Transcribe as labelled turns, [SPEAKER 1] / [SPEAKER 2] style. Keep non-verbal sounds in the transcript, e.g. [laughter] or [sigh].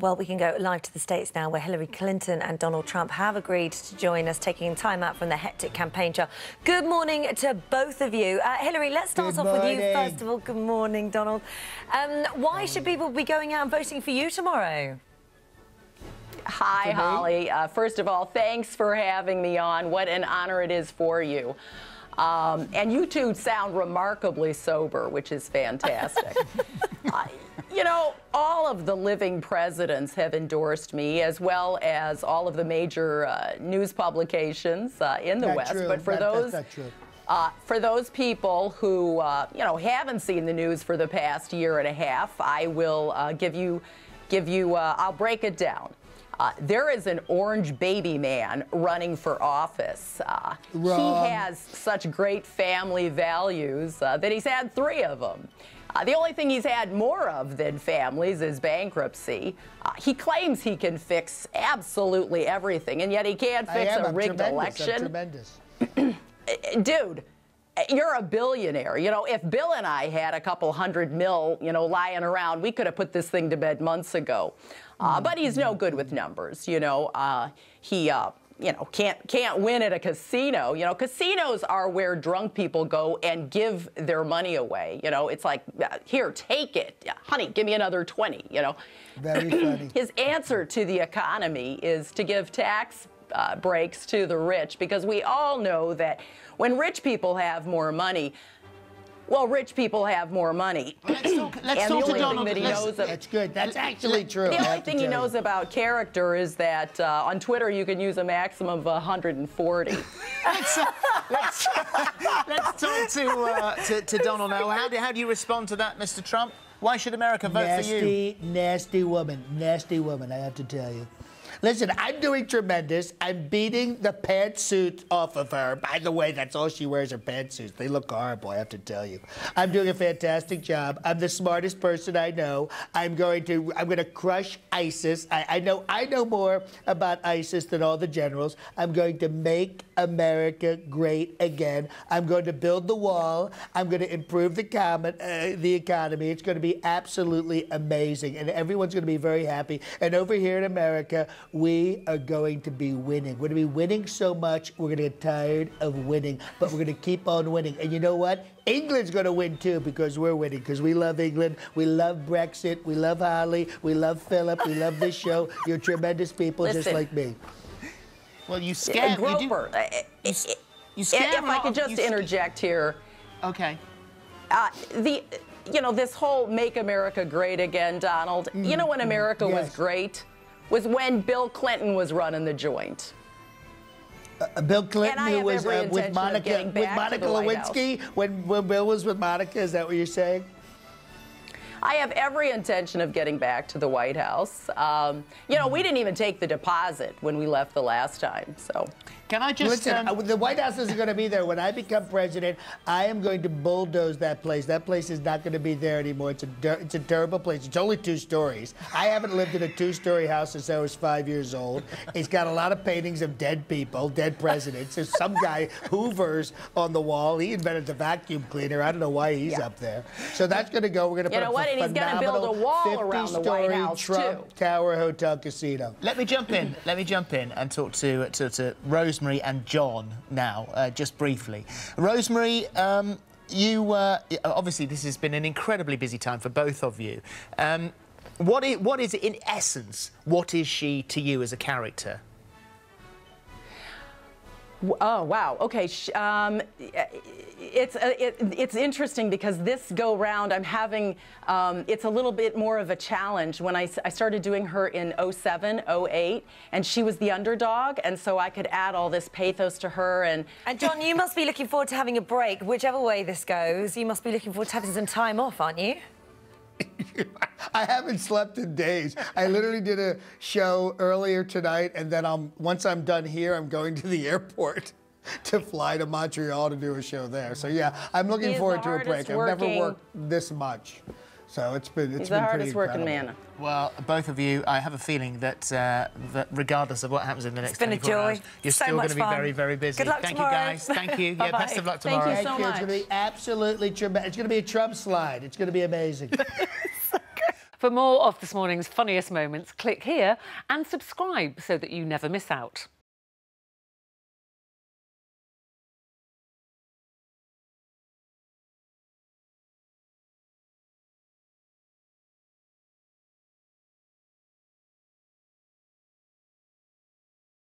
[SPEAKER 1] Well, we can go live to the States now, where Hillary Clinton and Donald Trump have agreed to join us, taking time out from the hectic campaign trail. Good morning to both of you. Uh, Hillary, let's start
[SPEAKER 2] Good
[SPEAKER 1] off with you first of all. Good morning, Donald. Um, why should people be going out and voting for you tomorrow?
[SPEAKER 3] Hi, Holly. Uh, first of all, thanks for having me on. What an honor it is for you. Um, and you two sound remarkably sober, which is [laughs] fantastic. All of the living presidents have endorsed me, as well as all of the major uh, news publications uh, in the
[SPEAKER 2] Not
[SPEAKER 3] West.
[SPEAKER 2] true.
[SPEAKER 3] But for
[SPEAKER 2] That-
[SPEAKER 3] those
[SPEAKER 2] that's not true.
[SPEAKER 3] uh, for those people who, uh, you know, haven't seen the news for the past year and a half, I will uh, give you, give you. Uh, I'll break it down. Uh, there is an orange baby man running for office. Uh, he has such great family values uh, that he's had three of them. Uh, the only thing he's had more of than families is bankruptcy. Uh, he claims he can fix absolutely everything, and yet he can't fix
[SPEAKER 2] am.
[SPEAKER 3] a
[SPEAKER 2] I'm
[SPEAKER 3] rigged election [clears throat]
[SPEAKER 2] tremendous.
[SPEAKER 3] dude you're a billionaire. You know, if Bill and I had a couple hundred mil, you know, lying around, we could have put this thing to bed months ago. Uh, but he's no good with numbers. You know, uh, he. You know, can't can't win at a casino. You know, casinos are where drunk people go and give their money away. You know, it's like, here, take it, Yeah, honey, give me another twenty. You know,
[SPEAKER 2] Very [clears throat] funny.
[SPEAKER 3] his answer to the economy is to give tax uh, breaks to the rich because we all know that when rich people have more money, well, rich people have more money.
[SPEAKER 4] Let's talk, let's
[SPEAKER 3] and
[SPEAKER 4] talk
[SPEAKER 3] the
[SPEAKER 4] to
[SPEAKER 3] only
[SPEAKER 4] Donald.
[SPEAKER 3] thing that he
[SPEAKER 4] let's-
[SPEAKER 3] knows of,
[SPEAKER 2] That's good. That's actually true.
[SPEAKER 3] The only thing he
[SPEAKER 2] tell you.
[SPEAKER 3] knows about character is that uh, on Twitter you can use a maximum of 140.
[SPEAKER 4] let's, [laughs] uh, let's, let's talk to, uh, to to Donald now. How do, how do you respond to that, Mr. Trump? Why should America vote for you?
[SPEAKER 2] Nasty, nasty woman. Nasty woman, I have to tell you. Listen, I'm doing tremendous. I'm beating the pantsuit off of her. By the way, that's all she wears are pantsuits. They look horrible, I have to tell you. I'm doing a fantastic job. I'm the smartest person I know. I'm going to I'm gonna crush ISIS. I, I know I know more about ISIS than all the generals. I'm going to make America great again. I'm going to build the wall. I'm going to improve the com- uh, the economy. It's going to be absolutely amazing, and everyone's going to be very happy. And over here in America, we are going to be winning. We're going to be winning so much, we're going to get tired of winning, but we're going to keep on winning. And you know what? England's going to win too because we're winning. Because we love England, we love Brexit, we love Holly, we love Phillip, we love this show. You're tremendous people, just like me.
[SPEAKER 4] Well, you scare you do-
[SPEAKER 3] Groper, uh,
[SPEAKER 4] you, s- you scare
[SPEAKER 3] if
[SPEAKER 4] a
[SPEAKER 3] I
[SPEAKER 4] lot
[SPEAKER 3] could just interject here.
[SPEAKER 4] Okay.
[SPEAKER 3] Uh, the, you know, this whole "Make America Great Again," Donald. you know when America was
[SPEAKER 2] yes.
[SPEAKER 3] great was when Bill Clinton was running the joint.
[SPEAKER 2] Uh, Bill Clinton, who was uh, with Monica, with Monica Lewinsky, when, when Bill was with Monica. Is that what you're saying?
[SPEAKER 3] I have every intention of getting back to the White House. Um, you know, we didn't even take the deposit when we left the last time. So,
[SPEAKER 4] Can I just?
[SPEAKER 2] Listen,
[SPEAKER 4] um,
[SPEAKER 2] uh, the White House isn't going to be there. When I become president, I am going to bulldoze that place. That place is not going to be there anymore. It's a it's a terrible place. It's only two stories. I haven't lived in a two-story house since I was five years old. It's got a lot of paintings of dead people, dead presidents. There's some guy Hoover's on the wall. He invented the vacuum cleaner. I don't know why he's
[SPEAKER 3] Yeah.
[SPEAKER 2] up there. So that's going to go. We're going to put
[SPEAKER 3] know
[SPEAKER 2] up
[SPEAKER 3] what?
[SPEAKER 2] A
[SPEAKER 3] And he's gonna build a wall around the White
[SPEAKER 2] 50-story
[SPEAKER 3] House,
[SPEAKER 2] Trump
[SPEAKER 3] too.
[SPEAKER 2] Tower Hotel Casino.
[SPEAKER 4] Let me jump in. Let me jump in and talk to to, to Rosemary and John now, uh, just briefly. Rosemary, um, you uh, obviously this has been an incredibly busy time for both of you. Um, what is, what is in essence? What is she to you as a character?
[SPEAKER 3] Oh wow, okay. Um, it's uh, it, it's interesting because this go round I'm having um, it's a little bit more of a challenge. When I, I started doing her in 07, 08, and she was the underdog, and so I could add all this pathos to her and. [laughs]
[SPEAKER 1] And John, you must be looking forward to having a break, whichever way this goes. You must be looking forward to having some time off, aren't you? [laughs]
[SPEAKER 2] I haven't slept in days. I literally did a show earlier tonight, and then I'm once I'm done here, I'm going to the airport [laughs] to fly to Montreal to do a show there. So yeah, I'm looking forward to a break.
[SPEAKER 3] hardest
[SPEAKER 2] I've never worked this much. So it's been it's
[SPEAKER 3] He's
[SPEAKER 2] been
[SPEAKER 3] the
[SPEAKER 2] pretty
[SPEAKER 3] hardest working
[SPEAKER 2] incredible.
[SPEAKER 3] man.
[SPEAKER 4] Well, both of you, I have a feeling that, uh, that regardless of what happens in the next
[SPEAKER 1] been a
[SPEAKER 4] 24 hours,
[SPEAKER 1] joy.
[SPEAKER 4] you're
[SPEAKER 1] So
[SPEAKER 4] still going to be
[SPEAKER 1] fun.
[SPEAKER 4] very, very busy.
[SPEAKER 1] Good luck
[SPEAKER 4] Thank
[SPEAKER 1] tomorrow.
[SPEAKER 4] you, guys. Thank you. [laughs] Yeah, best of luck tomorrow.
[SPEAKER 3] Thank you
[SPEAKER 4] tomorrow.
[SPEAKER 3] so
[SPEAKER 2] Thank you. It's going to be absolutely tremendous. It's going to be a Trump slide. It's going to be amazing. [laughs]
[SPEAKER 5] For more of this morning's funniest moments, click here and subscribe so that you never miss out.